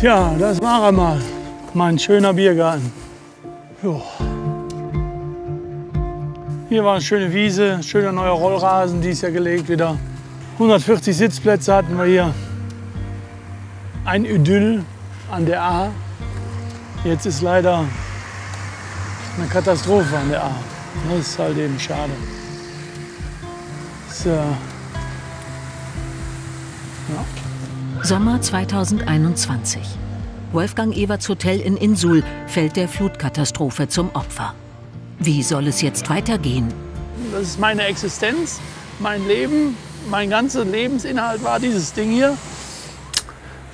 Tja, das war er mal. Mein schöner Biergarten. Jo. Hier war eine schöne Wiese, schöner neuer Rollrasen, dies Jahr gelegt wieder. 140 Sitzplätze hatten wir hier. Ein Idyll an der A. Jetzt ist leider eine Katastrophe an der A. Das ist halt eben schade. So. Ja. Sommer 2021. Wolfgang Everts Hotel in Insul fällt der Flutkatastrophe zum Opfer. Wie soll es jetzt weitergehen? Das ist meine Existenz, mein Leben, mein ganzer Lebensinhalt war dieses Ding hier.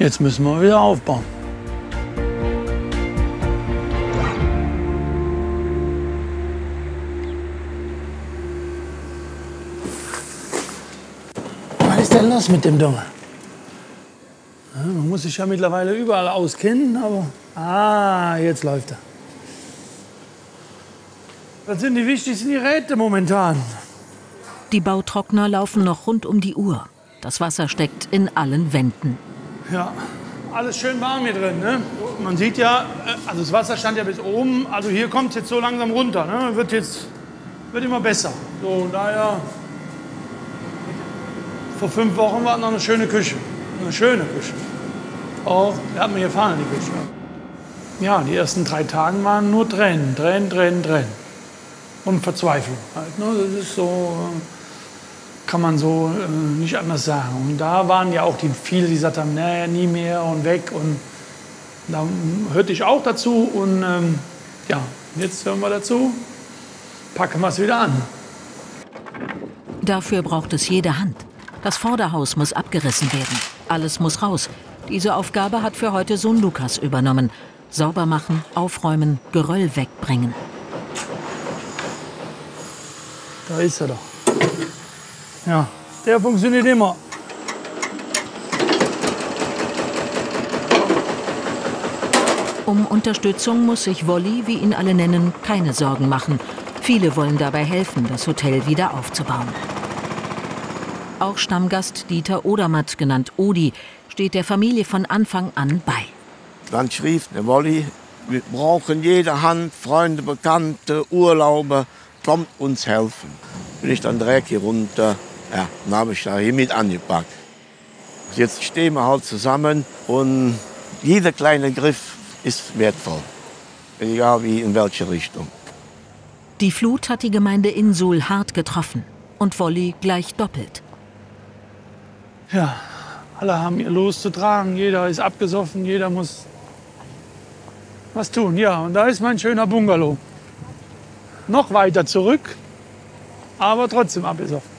Jetzt müssen wir wieder aufbauen. Was ist denn los mit dem Dumme? Muss sich ja mittlerweile überall auskennen, aber ah, jetzt läuft er. Das sind die wichtigsten Geräte momentan. Die Bautrockner laufen noch rund um die Uhr. Das Wasser steckt in allen Wänden. Ja, alles schön warm hier drin. Ne? Man sieht ja, äh, also das Wasser stand ja bis oben. Also hier kommt es jetzt so langsam runter. Ne? Wird jetzt wird immer besser. So, daher vor fünf Wochen war noch eine schöne Küche. Eine schöne Küche. Auch, hatten hier vorne die Küche. Ja, die ersten drei Tage waren nur Tränen, Tränen, Tränen, Tränen. Und Verzweiflung halt. Ne? Das ist so, äh, kann man so äh, nicht anders sagen. Und da waren ja auch die viele, die gesagt haben, naja, nie mehr und weg. Und da hörte ich auch dazu. Und ähm, ja, jetzt hören wir dazu, packen wir es wieder an. Dafür braucht es jede Hand. Das Vorderhaus muss abgerissen werden. Alles muss raus. Diese Aufgabe hat für heute Sohn Lukas übernommen. Sauber machen, aufräumen, Geröll wegbringen. Da ist er doch. Ja, der funktioniert immer. Um Unterstützung muss sich Wolli, wie ihn alle nennen, keine Sorgen machen. Viele wollen dabei helfen, das Hotel wieder aufzubauen. Auch Stammgast Dieter Odermatt, genannt Odi, steht der Familie von Anfang an bei. Dann schrieb der Wolli, wir brauchen jede Hand, Freunde, Bekannte, Urlauber, kommt uns helfen. Bin ich dann direkt hier runter, ja, dann habe ich da hier mit angepackt. Jetzt stehen wir halt zusammen und jeder kleine Griff ist wertvoll. Egal wie in welche Richtung. Die Flut hat die Gemeinde Insul hart getroffen und Wolli gleich doppelt. Ja, alle haben ihr Los zu tragen. Jeder ist abgesoffen, jeder muss was tun. Ja, und da ist mein schöner Bungalow. Noch weiter zurück, aber trotzdem abgesoffen.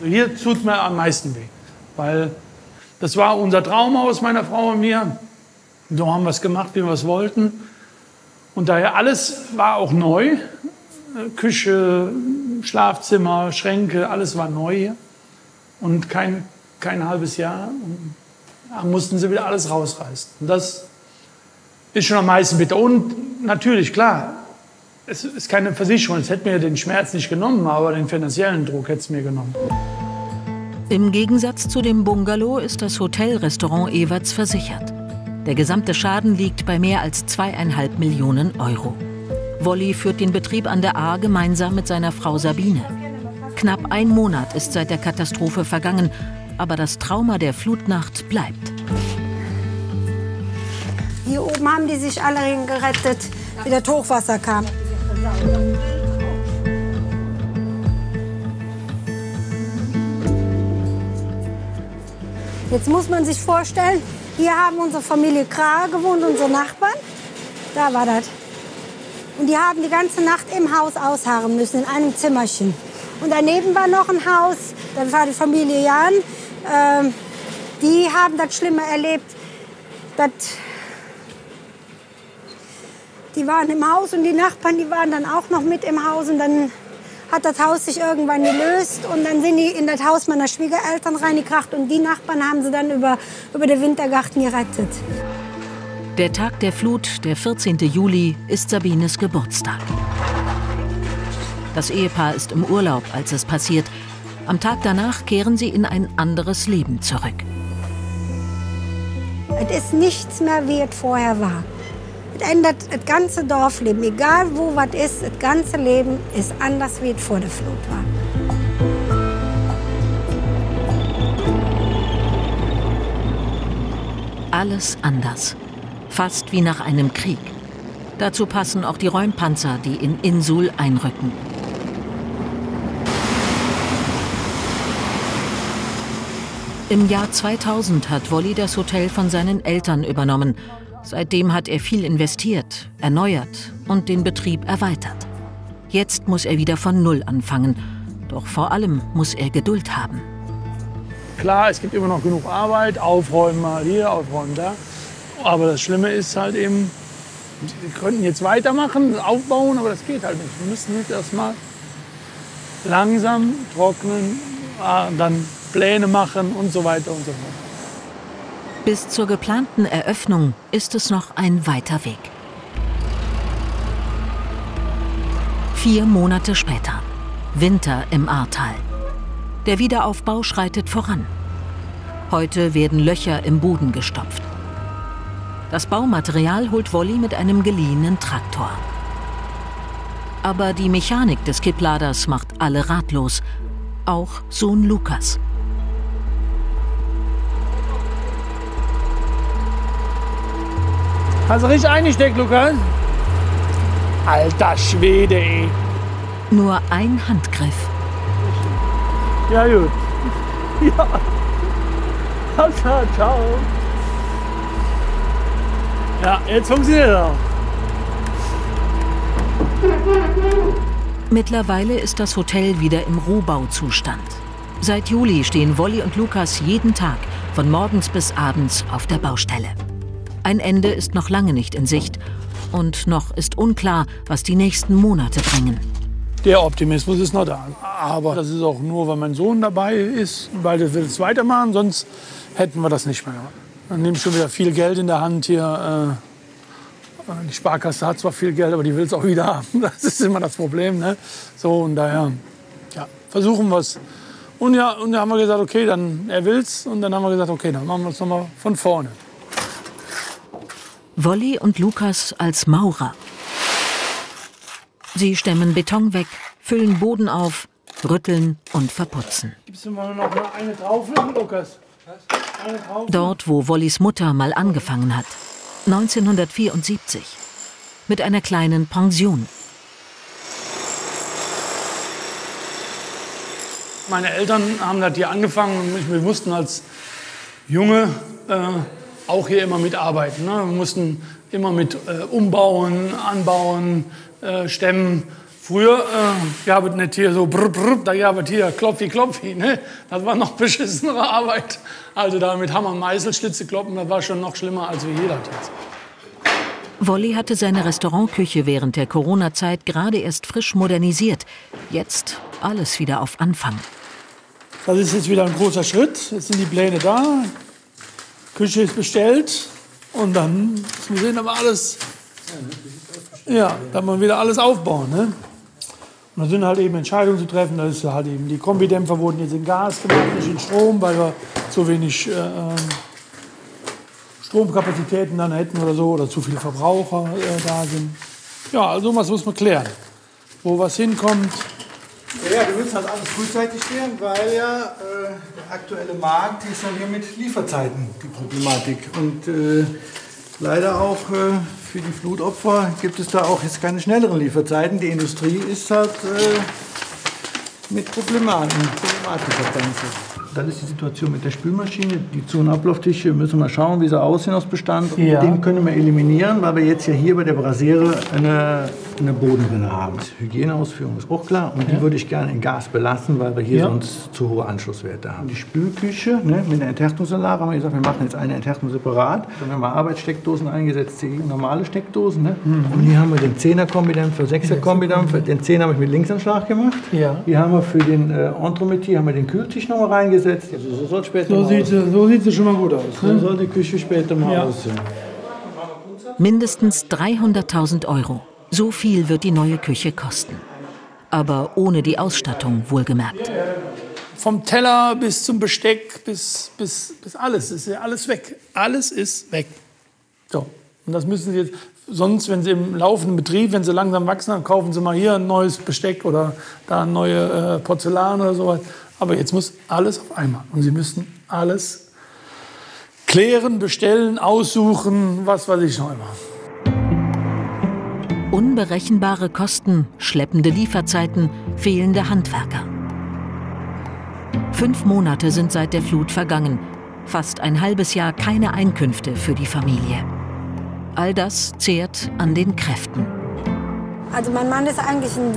Also hier tut mir am meisten weh, weil das war unser Traumhaus meiner Frau und mir. So haben wir es gemacht, wie wir es wollten. Und daher alles war auch neu. Küche, Schlafzimmer, Schränke, alles war neu hier. Und kein, kein halbes Jahr mussten sie wieder alles rausreißen. Und das ist schon am meisten bitter. Und natürlich, klar, es ist keine Versicherung. Es hätte mir den Schmerz nicht genommen, aber den finanziellen Druck hätte es mir genommen. Im Gegensatz zu dem Bungalow ist das Hotelrestaurant Everts versichert. Der gesamte Schaden liegt bei mehr als zweieinhalb Millionen Euro. Wolli führt den Betrieb an der A gemeinsam mit seiner Frau Sabine. Knapp ein Monat ist seit der Katastrophe vergangen, aber das Trauma der Flutnacht bleibt. Hier oben haben die sich alle hingerettet, wie das Hochwasser kam. Jetzt muss man sich vorstellen, hier haben unsere Familie Krahe gewohnt, unsere Nachbarn. Da war das. Und die haben die ganze Nacht im Haus ausharren müssen, in einem Zimmerchen. Und daneben war noch ein Haus, da war die Familie Jan. Ähm, die haben das Schlimme erlebt. Das die waren im Haus und die Nachbarn, die waren dann auch noch mit im Haus. Und dann hat das Haus sich irgendwann gelöst und dann sind die in das Haus meiner Schwiegereltern reingekracht und die Nachbarn haben sie dann über, über den Wintergarten gerettet. Der Tag der Flut, der 14. Juli, ist Sabines Geburtstag. Das Ehepaar ist im Urlaub, als es passiert. Am Tag danach kehren sie in ein anderes Leben zurück. Es ist nichts mehr, wie es vorher war. Es ändert das ganze Dorfleben. Egal wo was ist, das ganze Leben ist anders, wie es vor der Flut war. Alles anders. Fast wie nach einem Krieg. Dazu passen auch die Räumpanzer, die in Insul einrücken. Im Jahr 2000 hat Wolli das Hotel von seinen Eltern übernommen. Seitdem hat er viel investiert, erneuert und den Betrieb erweitert. Jetzt muss er wieder von Null anfangen. Doch vor allem muss er Geduld haben. Klar, es gibt immer noch genug Arbeit, aufräumen mal hier, aufräumen da. Aber das Schlimme ist halt eben, wir könnten jetzt weitermachen, aufbauen, aber das geht halt nicht. Wir müssen jetzt erstmal langsam trocknen, ah, dann Pläne machen und so weiter und so fort. Bis zur geplanten Eröffnung ist es noch ein weiter Weg. Vier Monate später. Winter im Ahrtal. Der Wiederaufbau schreitet voran. Heute werden Löcher im Boden gestopft. Das Baumaterial holt Wolli mit einem geliehenen Traktor. Aber die Mechanik des Kippladers macht alle ratlos. Auch Sohn Lukas. Hast du richtig eingesteckt, Lukas? Alter Schwede, ey. Nur ein Handgriff. Ja, gut. Ja. Alter, ciao. Ja, jetzt funktioniert er. Mittlerweile ist das Hotel wieder im Rohbauzustand. Seit Juli stehen Wolli und Lukas jeden Tag von morgens bis abends auf der Baustelle. Ein Ende ist noch lange nicht in Sicht und noch ist unklar, was die nächsten Monate bringen. Der Optimismus ist noch da. Aber das ist auch nur, weil mein Sohn dabei ist, weil will es weitermachen, sonst hätten wir das nicht mehr nehme ich schon wieder viel Geld in der Hand hier. Äh, die Sparkasse hat zwar viel Geld, aber die will es auch wieder haben. Das ist immer das Problem. Ne? So, und daher ja, versuchen wir es. Und ja, und dann haben wir gesagt, okay, dann er will's. Und dann haben wir gesagt, okay, dann machen wir es nochmal von vorne. Wolli und Lukas als Maurer. Sie stemmen Beton weg, füllen Boden auf, rütteln und verputzen. Gibst du mal noch eine drauf, Lukas? Eine drauf? Dort, wo Wollis Mutter mal angefangen hat. 1974. Mit einer kleinen Pension. Meine Eltern haben das hier angefangen und wir mussten als Junge äh, auch hier immer mitarbeiten. Ne? Wir mussten immer mit äh, umbauen, anbauen, äh, stemmen. Früher äh, gab es nicht hier so brr, brr, da gab es hier klopfi, klopfi. Ne? Das war noch beschissenere Arbeit. Also da mit Hammer und Meißel Schlitze kloppen, das war schon noch schlimmer als wie jeder jetzt. Wolli hatte seine Restaurantküche während der Corona-Zeit gerade erst frisch modernisiert. Jetzt alles wieder auf Anfang. Das ist jetzt wieder ein großer Schritt. Jetzt sind die Pläne da. Küche ist bestellt. Und dann müssen wir sehen, aber alles. Ja, dann mal wieder alles aufbauen. Ne? Und da sind halt eben Entscheidungen zu treffen. Da ist halt eben die Kombidämpfer wurden jetzt in Gas gemacht, nicht in Strom, weil wir so wenig äh, ähm, Stromkapazitäten dann hätten oder so oder zu viele Verbraucher äh, da sind. Ja, also was muss man klären. Wo was hinkommt. Ja, du willst halt alles frühzeitig klären, weil ja äh, der aktuelle Markt ist ja hier mit Lieferzeiten die Problematik. Und äh, leider auch äh, für die Flutopfer gibt es da auch jetzt keine schnelleren Lieferzeiten. Die Industrie ist halt äh, mit Problematik das Ganze. Das ist die Situation mit der Spülmaschine. Die Zu- und Ablauftische müssen wir schauen, wie sie aussehen aus Bestand. Ja. Den können wir eliminieren, weil wir jetzt ja hier bei der Brasiere eine, eine Bodenrinne haben. Die Hygieneausführung ist auch klar und die würde ich gerne in Gas belassen, weil wir hier Ja. sonst zu hohe Anschlusswerte haben. Die Spülküche ne, mit der Enthärtungsanlage haben wir gesagt, wir machen jetzt eine Enthärtung separat. Dann haben wir Arbeitssteckdosen eingesetzt, die normale Steckdosen. Ne? Und hier haben wir den 10er Kombidämpfer, 6er Kombidämpfer. Den 10er habe ich mit Linksanschlag gemacht. Ja. Hier haben wir für den äh, Entremetier haben wir den Kühltisch nochmal reingesetzt. Also so soll später So mal sieht, aussehen. sie- so sieht sie schon mal gut aus. So Ne? soll die Küche später mal Ja. aussehen. Mindestens 300.000 Euro. So viel wird die neue Küche kosten. Aber ohne die Ausstattung wohlgemerkt. vom Teller bis zum Besteck, bis, bis, bis alles. Ist ja alles weg. Alles ist weg. So. Und das müssen Sie jetzt, sonst, wenn Sie im laufenden Betrieb, wenn Sie langsam wachsen, dann kaufen Sie mal hier ein neues Besteck oder da ein neue äh, Porzellan oder sowas. Aber jetzt muss alles auf einmal. Und Sie müssen alles klären, bestellen, aussuchen, was weiß ich noch immer. Unberechenbare Kosten, schleppende Lieferzeiten, fehlende Handwerker. Fünf Monate sind seit der Flut vergangen. Fast ein halbes Jahr keine Einkünfte für die Familie. All das zehrt an den Kräften. Also mein Mann ist eigentlich ein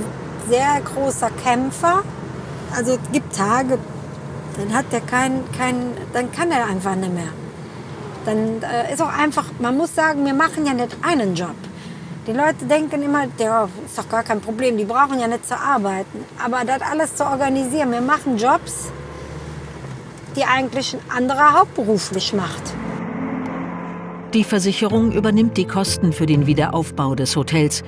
sehr großer Kämpfer. Also es gibt Tage, dann hat er kein, kein, dann kann er einfach nicht mehr. Dann äh, ist auch einfach, man muss sagen, wir machen ja nicht einen Job. Die Leute denken immer, ja, ist doch gar kein Problem, die brauchen ja nicht zu arbeiten. Aber das alles zu organisieren, wir machen Jobs, die eigentlich ein anderer hauptberuflich macht. Die Versicherung übernimmt die Kosten für den Wiederaufbau des Hotels.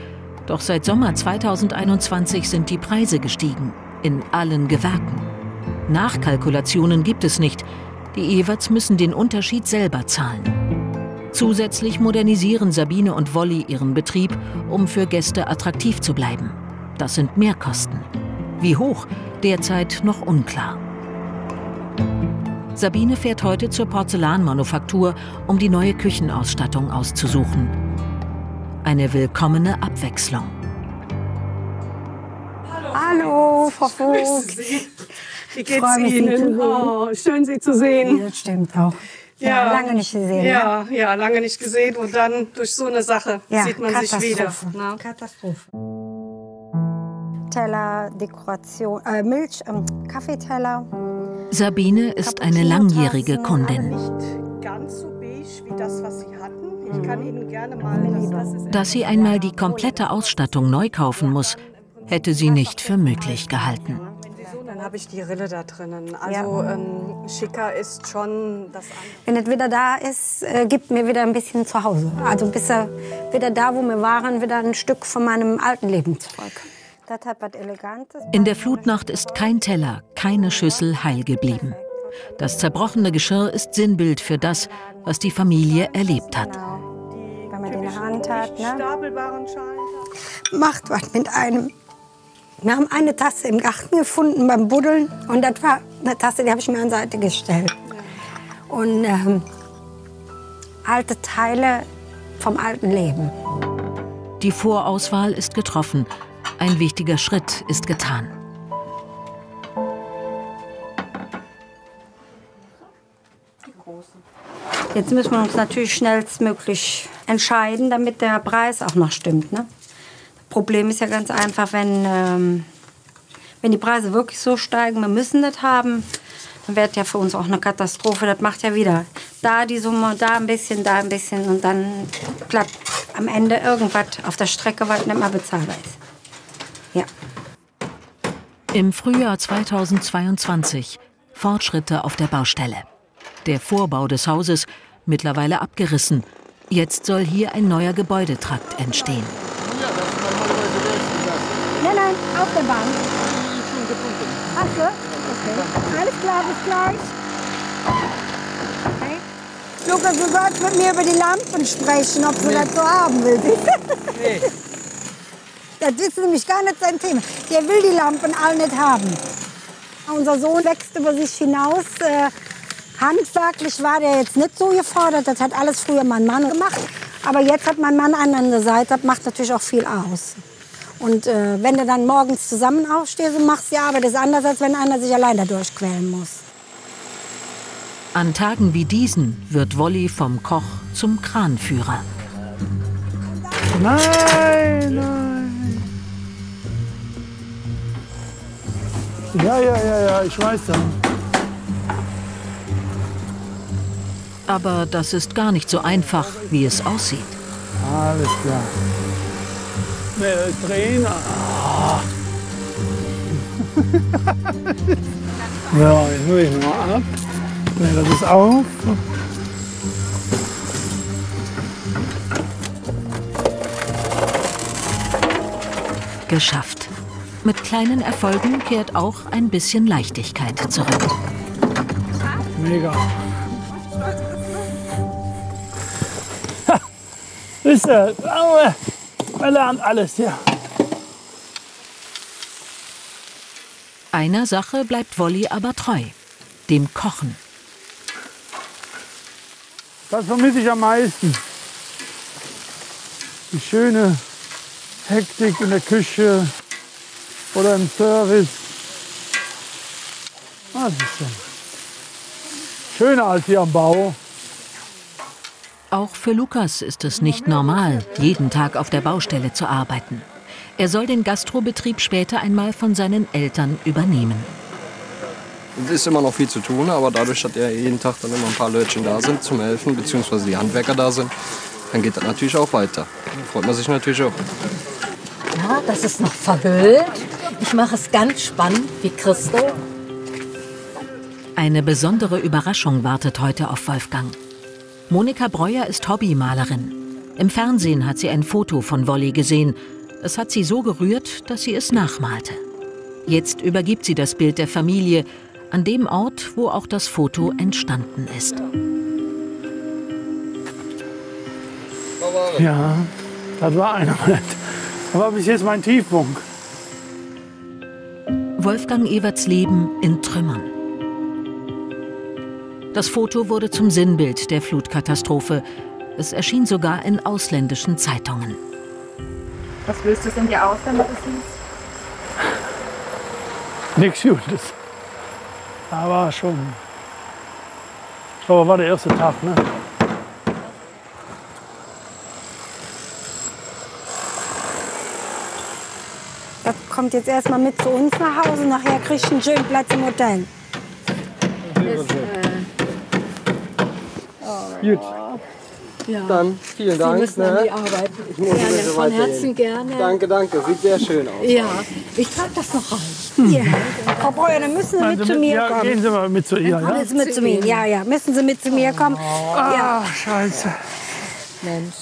Doch seit Sommer 2021 sind die Preise gestiegen. In allen Gewerken. Nachkalkulationen gibt es nicht. Die Everts müssen den Unterschied selber zahlen. Zusätzlich modernisieren Sabine und Wolli ihren Betrieb, um für Gäste attraktiv zu bleiben. Das sind Mehrkosten. Wie hoch? Derzeit noch unklar. Sabine fährt heute zur Porzellanmanufaktur, um die neue Küchenausstattung auszusuchen. Eine willkommene Abwechslung. Hallo, Frau Vogt. Wie geht's Freue mich, Sie Ihnen? sehen. Oh, schön, Sie zu sehen. Das stimmt auch. Ja, lange nicht gesehen. ne? Ja, ja, lange nicht gesehen. Und dann durch so eine Sache Ja, sieht man sich wieder. Katastrophe. ne? Katastrophe. Teller, Dekoration, äh, Milch, ähm, Kaffeeteller. Sabine ist eine langjährige Kundin. Nicht ganz so beige wie das, was Sie hatten. Ich kann Ihnen gerne mal das, das ist Dass sie einmal die komplette Ausstattung neu kaufen muss, hätte sie nicht für möglich gehalten. Dann habe ich die Rille da drinnen. Also ähm, schicker ist schon das andere. Wenn es wieder da ist, äh, gibt mir wieder ein bisschen zu Hause. Also bis er wieder da, wo wir waren, wieder ein Stück von meinem alten Leben zurück. Das hat was Elegantes. In der Flutnacht ist kein Teller, keine Schüssel heil geblieben. Das zerbrochene Geschirr ist Sinnbild für das, was die Familie erlebt hat. Genau. Wenn man den in der Hand hat, ne? Macht was mit einem. Wir haben eine Tasse im Garten gefunden beim Buddeln und das war eine Tasse, die habe ich mir an die Seite gestellt. Und ähm, alte Teile vom alten Leben. Die Vorauswahl ist getroffen. Ein wichtiger Schritt ist getan. Jetzt müssen wir uns natürlich schnellstmöglich entscheiden, damit der Preis auch noch stimmt. Ne? Problem ist ja ganz einfach, wenn, ähm, wenn die Preise wirklich so steigen, wir müssen das haben, dann wird ja für uns auch eine Katastrophe. Das macht ja wieder da die Summe, da ein bisschen, da ein bisschen und dann bleibt am Ende irgendwas auf der Strecke, was nicht mehr bezahlbar ist. Ja. Im Frühjahr 2022 Fortschritte auf der Baustelle. Der Vorbau des Hauses mittlerweile abgerissen. Jetzt soll hier ein neuer Gebäudetrakt entstehen. Auf der Bank. Ach so, okay. Alles klar, bis gleich. Okay. Lukas, du sollst mit mir über die Lampen sprechen, ob du das so haben willst. Das ist nämlich gar nicht sein Thema. Der will die Lampen alle nicht haben. Unser Sohn wächst über sich hinaus. Äh, handwerklich war der jetzt nicht so gefordert. Das hat alles früher mein Mann gemacht. Aber jetzt hat mein Mann einen an der Seite. Das macht natürlich auch viel aus. Und äh, wenn du dann morgens zusammen aufstehst und machst die Arbeit, ist anders, als wenn einer sich allein da durchquälen muss. An Tagen wie diesen wird Wolli vom Koch zum Kranführer. Nein, nein. Ja, ja, ja, ja, ich weiß das. Aber das ist gar nicht so einfach, wie es aussieht. Alles klar. Das ist drehen. Ah. ja, jetzt muss ich mal ab. Nee, das ist auf. Geschafft. Mit kleinen Erfolgen kehrt auch ein bisschen Leichtigkeit zurück. Mega. Wisst ihr, man lernt alles hier. Einer Sache bleibt Wolli aber treu, dem Kochen. Das vermisse ich am meisten. Die schöne Hektik in der Küche oder im Service. Das ist schon schöner als hier am Bau. Auch für Lukas ist es nicht normal, jeden Tag auf der Baustelle zu arbeiten. Er soll den Gastrobetrieb später einmal von seinen Eltern übernehmen. Es ist immer noch viel zu tun, aber dadurch, dass ja jeden Tag dann immer ein paar Leutchen da sind zum Helfen, beziehungsweise die Handwerker da sind, dann geht das natürlich auch weiter. Da freut man sich natürlich auch. Ja, das ist noch verhüllt. Ich mache es ganz spannend, wie Christo. Eine besondere Überraschung wartet heute auf Wolfgang. Monika Breuer ist Hobbymalerin. Im Fernsehen hat sie ein Foto von Wolli gesehen. Es hat sie so gerührt, dass sie es nachmalte. Jetzt übergibt sie das Bild der Familie an dem Ort, wo auch das Foto entstanden ist. Ja, das war einer. Das war bis jetzt mein Tiefpunkt. Wolfgang Everts Leben in Trümmern. Das Foto wurde zum Sinnbild der Flutkatastrophe. Es erschien sogar in ausländischen Zeitungen. Was löst es in dir aus, damit es siehst? Nichts Gutes. Aber schon. Aber war der erste Tag, ne? Das kommt jetzt erstmal mit zu uns nach Hause. Nachher kriegst du einen schönen Platz im Hotel. Ist, äh, Gut. ja. Dann vielen Sie Dank. müssen an ne? die Arbeit. Ich muss Gerne, so von. Herzen gerne. Danke, danke. Sieht sehr schön aus. Ja, ich trage das noch rein. Ja. Frau Breuer, dann müssen Sie mit zu mir ja, gehen kommen. Sie mal mit zu ihr, ja? Müssen Sie mit zu mir. Ja, ja, müssen Sie mit zu mir kommen. Ja. Ah, scheiße. Mensch.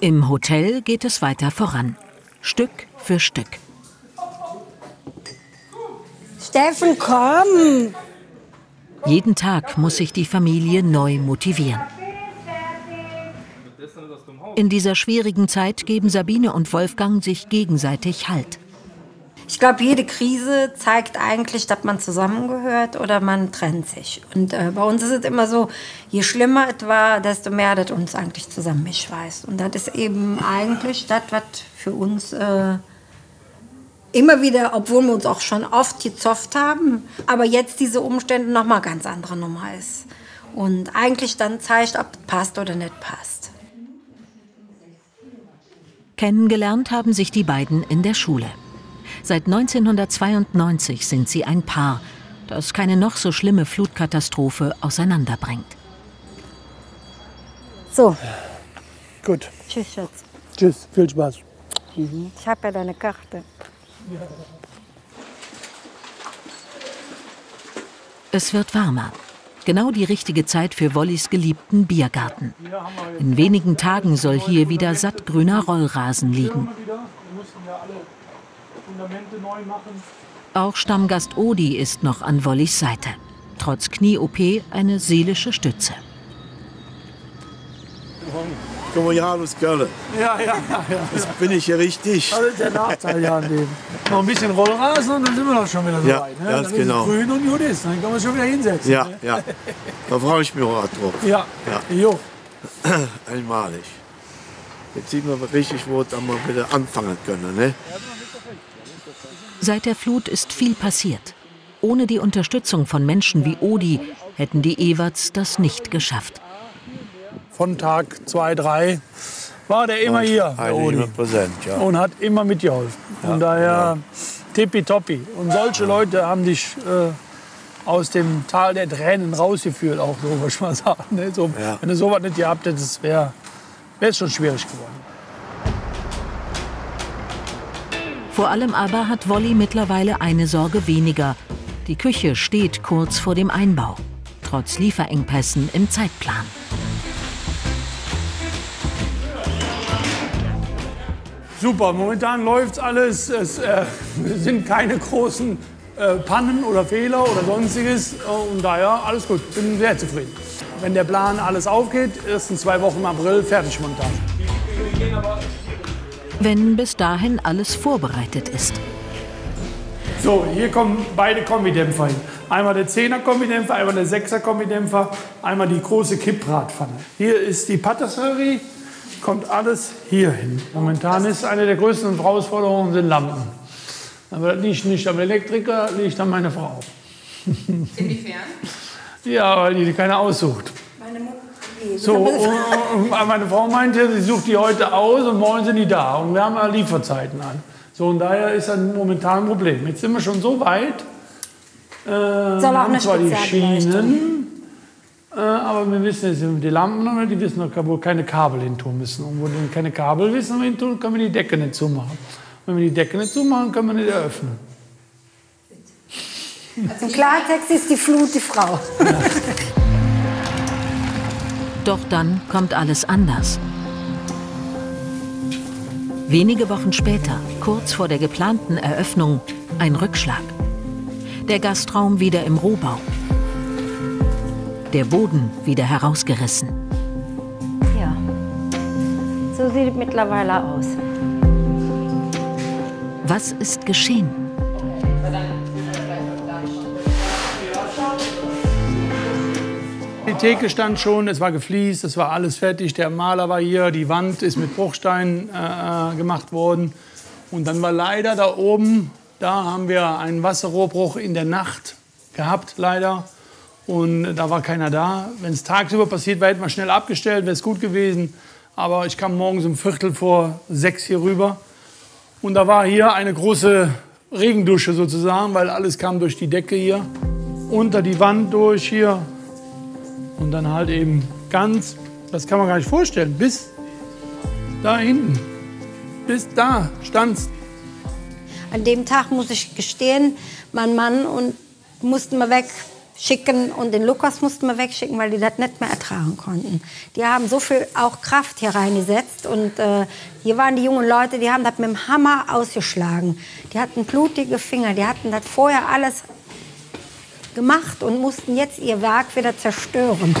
Im Hotel geht es weiter voran. Stück für Stück. Steffen, komm! Jeden Tag muss sich die Familie neu motivieren. In dieser schwierigen Zeit geben Sabine und Wolfgang sich gegenseitig Halt. Ich glaube, jede Krise zeigt eigentlich, dass man zusammengehört oder man trennt sich. Und äh, bei uns ist es immer so, je schlimmer es war, desto mehr das uns eigentlich zusammenschweißt. Und das ist eben eigentlich das, was für uns äh, immer wieder, obwohl wir uns auch schon oft gezofft haben, aber jetzt diese Umstände noch mal ganz andere Nummer ist. Und eigentlich dann zeigt, ob es passt oder nicht passt. Kennengelernt haben sich die beiden in der Schule. Seit 1992 sind sie ein Paar, das keine noch so schlimme Flutkatastrophe auseinanderbringt. So, Gut. tschüss, Schatz. Tschüss. Viel Spaß. Ich habe ja deine Karte. Es wird warmer. Genau die richtige Zeit für Wollis geliebten Biergarten. In wenigen Tagen soll hier wieder sattgrüner Rollrasen liegen. Auch Stammgast Odi ist noch an Wollis Seite. Trotz Knie-OP eine seelische Stütze. Komm mal ja aus Köln. Ja, ja, ja. ja. Jetzt bin ich hier richtig. Das ist der Nachteil ja an dem. Noch ein bisschen Rollrasen und dann sind wir doch schon wieder so Ja, weit. Ne? ganz dann genau. Ist es grün und gut ist. Dann kann man schon wieder hinsetzen. Ja, Ne? ja. Da freue ich mich auch drauf. Ja. Ja. Jo. Einmalig. Jetzt sieht man richtig, wo wir dann mal wieder anfangen können. Ne? Seit der Flut ist viel passiert. Ohne die Unterstützung von Menschen wie Odi hätten die Ewerts das nicht geschafft. Von Tag zwei, drei war der immer hier, der Odi. 100 Prozent, ja. Und hat immer mitgeholfen. Von daher tippitoppi. Und solche Leute haben dich äh, aus dem Tal der Tränen rausgeführt, auch so, muss ich mal sagen. Ne? So, Ja. Wenn du sowas nicht gehabt hättest, wäre es schon schwierig geworden. Vor allem aber hat Wolli mittlerweile eine Sorge weniger. Die Küche steht kurz vor dem Einbau. Trotz Lieferengpässen im Zeitplan. Super. Momentan läuft alles. Es äh, sind keine großen äh, Pannen oder Fehler oder sonstiges. Und daher alles gut. Bin sehr zufrieden. Wenn der Plan alles aufgeht, erst in zwei Wochen im April Fertigmontage. Wenn bis dahin alles vorbereitet ist. So, hier kommen beide Kombidämpfer hin. Einmal der 10er Kombidämpfer, einmal der 6er Kombidämpfer, einmal die große Kippradpfanne. Hier ist die Patisserie, kommt alles hier hin. Momentan ist eine der größten Herausforderungen sind Lampen. Aber das liegt nicht am Elektriker, liegt an meiner Frau. Inwiefern? Ja, weil die keiner aussucht. So, und, und meine Frau meinte, sie sucht die heute aus und morgen sind die da. Und wir haben ja Lieferzeiten an. So, und daher ist das momentan ein Problem. Jetzt sind wir schon so weit. Äh, haben zwar die. Schienen, aber wir wissen jetzt die Lampen noch nicht, die wissen noch, wo keine Kabel hin tun müssen. Und wo wir keine Kabel wissen, wo hin tun, können wir die Decke nicht zumachen. Wenn wir die Decke nicht zumachen, können wir nicht eröffnen. Im Klartext ist die Flut die Frau. Doch dann kommt alles anders. Wenige Wochen später, kurz vor der geplanten Eröffnung, ein Rückschlag. Der Gastraum wieder im Rohbau. Der Boden wieder herausgerissen. Ja. So sieht es mittlerweile aus. Was ist geschehen? Die Theke stand schon, es war gefliest, es war alles fertig. Der Maler war hier, die Wand ist mit Bruchstein äh, gemacht worden. Und dann war leider da oben, da haben wir einen Wasserrohrbruch in der Nacht gehabt, leider. Und da war keiner da. Wenn es tagsüber passiert wäre, hätten wir schnell abgestellt, wäre es gut gewesen. Aber ich kam morgens um Viertel vor sechs hier rüber. Und da war hier eine große Regendusche sozusagen, weil alles kam durch die Decke hier. Unter die Wand durch hier. Und dann halt eben ganz, das kann man gar nicht vorstellen, bis da hinten. Bis da stand's. An dem Tag muss ich gestehen, mein Mann und mussten wir wegschicken und den Lukas mussten wir wegschicken, weil die das nicht mehr ertragen konnten. Die haben so viel auch Kraft hier reingesetzt und äh, hier waren die jungen Leute, die haben das mit dem Hammer ausgeschlagen. Die hatten blutige Finger, die hatten das vorher alles gemacht und mussten jetzt ihr Werk wieder zerstören.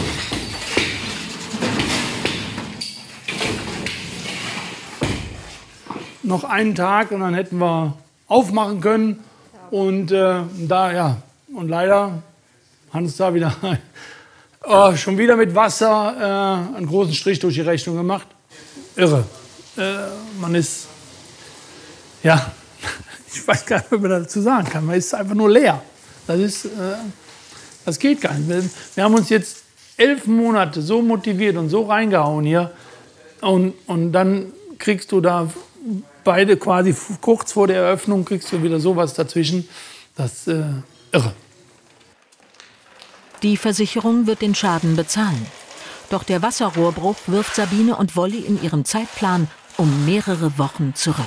Noch einen Tag und dann hätten wir aufmachen können. Und äh, da, ja, und leider haben uns da wieder oh, schon wieder mit Wasser äh, einen großen Strich durch die Rechnung gemacht. Irre. Äh, man ist, ja, ich weiß gar nicht, was man dazu sagen kann. Man ist einfach nur leer. Das ist, äh, das geht gar nicht. Wir, wir haben uns jetzt elf Monate so motiviert und so reingehauen hier. Und, und dann kriegst du da beide quasi kurz vor der Eröffnung kriegst du wieder sowas dazwischen. Das äh, irre. Die Versicherung wird den Schaden bezahlen. Doch der Wasserrohrbruch wirft Sabine und Wolli in ihrem Zeitplan um mehrere Wochen zurück.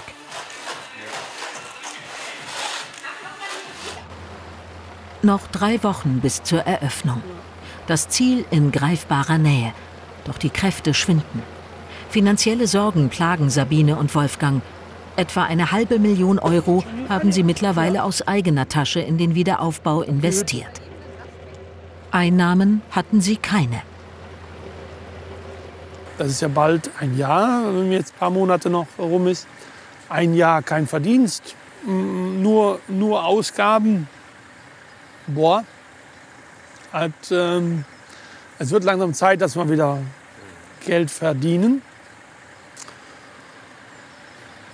Noch drei Wochen bis zur Eröffnung. Das Ziel in greifbarer Nähe. Doch die Kräfte schwinden. Finanzielle Sorgen plagen Sabine und Wolfgang. Etwa eine halbe Million Euro haben sie mittlerweile aus eigener Tasche in den Wiederaufbau investiert. Einnahmen hatten sie keine. Das ist ja bald ein Jahr, wenn jetzt ein paar Monate noch rum ist. Ein Jahr kein Verdienst, nur, nur Ausgaben. Boah, hat, ähm, es wird langsam Zeit, dass wir wieder Geld verdienen.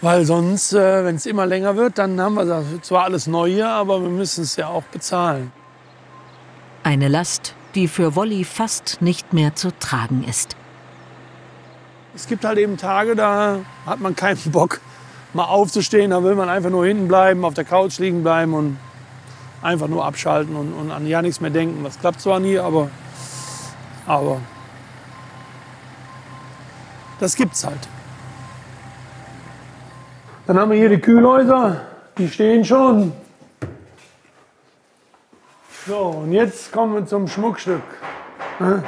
Weil sonst, äh, wenn es immer länger wird, dann haben wir zwar alles neu hier, aber wir müssen es ja auch bezahlen. Eine Last, die für Wolli fast nicht mehr zu tragen ist. Es gibt halt eben Tage, da hat man keinen Bock, mal aufzustehen. Da will man einfach nur hinten bleiben, auf der Couch liegen bleiben und einfach nur abschalten und, und an ja nichts mehr denken. Das klappt zwar nie, aber, aber das gibt's halt. Dann haben wir hier die Kühlhäuser, die stehen schon. So, und jetzt kommen wir zum Schmuckstück. Hä?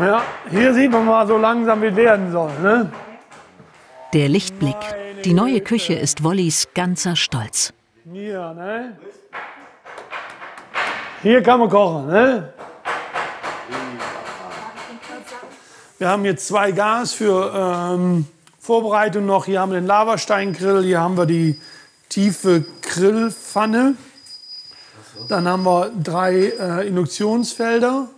Ja, hier sieht man mal so langsam, wie es werden soll. Ne? Der Lichtblick. Die neue Küche ist Wollys ganzer Stolz. Hier, ne? Hier kann man kochen, ne? Wir haben jetzt zwei Gas für ähm, Vorbereitung noch. Hier haben wir den Lavasteinkrill, hier haben wir die tiefe Grillpfanne. Dann haben wir drei äh, Induktionsfelder,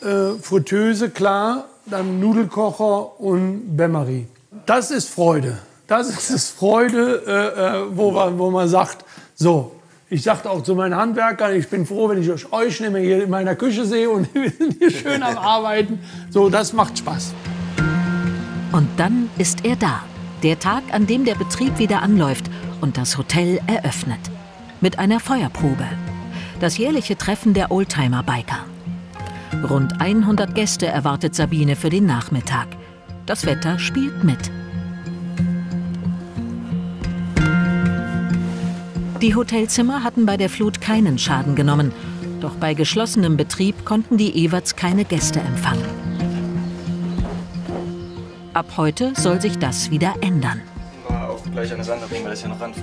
äh, Fritteuse, klar, dann Nudelkocher und Bämmerie. Das ist Freude. Das ist es Freude, äh, äh, wo, man, wo man sagt, so, ich sagte auch zu meinen Handwerkern, ich bin froh, wenn ich euch nicht mehr hier in meiner Küche sehe und wir sind hier schön am Arbeiten. So, das macht Spaß. Und dann ist er da. Der Tag, an dem der Betrieb wieder anläuft und das Hotel eröffnet. Mit einer Feuerprobe. Das jährliche Treffen der Oldtimer-Biker. Rund 100 Gäste erwartet Sabine für den Nachmittag. Das Wetter spielt mit. Die Hotelzimmer hatten bei der Flut keinen Schaden genommen. Doch bei geschlossenem Betrieb konnten die Everts keine Gäste empfangen. Ab heute soll sich das wieder ändern.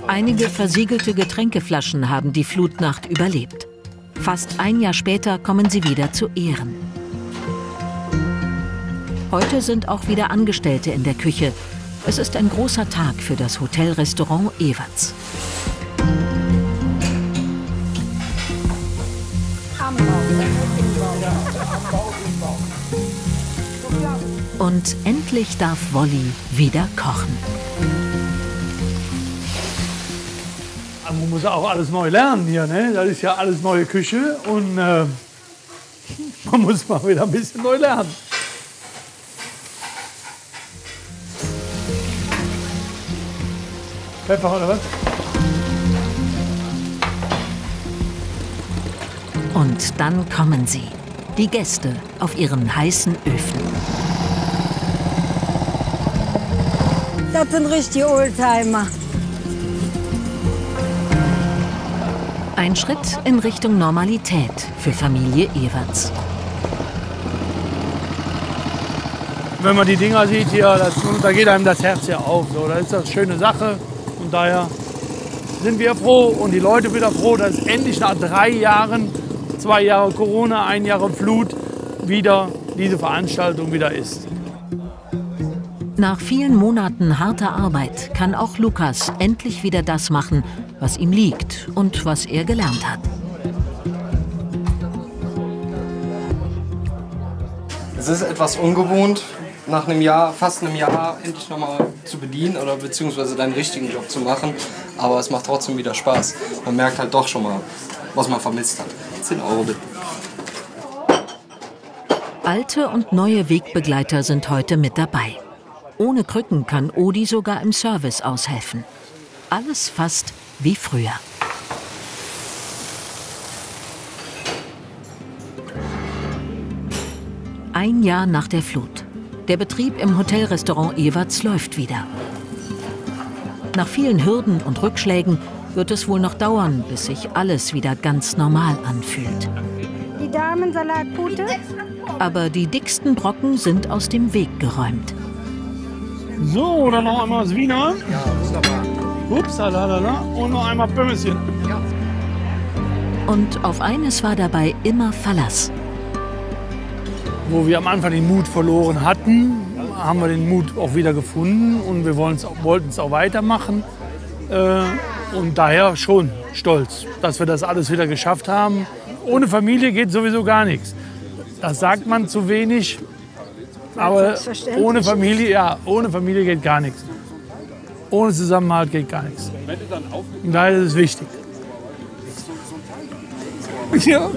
Einige versiegelte Getränkeflaschen haben die Flutnacht überlebt. Fast ein Jahr später kommen sie wieder zu Ehren. Heute sind auch wieder Angestellte in der Küche. Es ist ein großer Tag für das Hotelrestaurant Everts. Und endlich darf Wolli wieder kochen. Man muss auch alles neu lernen hier. Ne? Das ist ja alles neue Küche und äh, man muss mal wieder ein bisschen neu lernen. Pfeffer oder was? Und dann kommen sie, die Gäste, auf ihren heißen Öfen. Das sind richtige Oldtimer. Ein Schritt in Richtung Normalität für Familie Everts. Wenn man die Dinger sieht hier, das, da geht einem das Herz ja auf. So, das ist das eine schöne Sache. Und daher sind wir froh und die Leute wieder froh, dass endlich nach drei Jahren, zwei Jahre Corona, ein Jahr Flut, wieder diese Veranstaltung wieder ist. Nach vielen Monaten harter Arbeit kann auch Lukas endlich wieder das machen, was ihm liegt und was er gelernt hat. Es ist etwas ungewohnt, nach einem Jahr, fast einem Jahr, endlich nochmal zu bedienen oder beziehungsweise deinen richtigen Job zu machen. Aber es macht trotzdem wieder Spaß. Man merkt halt doch schon mal, was man vermisst hat. 10 Euro bitte. Alte und neue Wegbegleiter sind heute mit dabei. Ohne Krücken kann Odi sogar im Service aushelfen. Alles fast wie früher. Ein Jahr nach der Flut. Der Betrieb im Hotelrestaurant Everts läuft wieder. Nach vielen Hürden und Rückschlägen wird es wohl noch dauern, bis sich alles wieder ganz normal anfühlt. Die Damensalatpute. Aber die dicksten Brocken sind aus dem Weg geräumt. So, dann noch einmal das Wiener. Ja, wunderbar. Ups, da, da, da. Und noch einmal Pömmeschen. Und auf eines war dabei immer Verlass. Wo wir am Anfang den Mut verloren hatten, haben wir den Mut auch wieder gefunden und wir wollten es auch weitermachen. Äh, und daher schon stolz, dass wir das alles wieder geschafft haben. Ohne Familie geht sowieso gar nichts. Das sagt man zu wenig, aber ohne Familie, ja, ohne Familie geht gar nichts. Ohne Zusammenhalt geht gar nichts. Und daher ist es wichtig. Ja.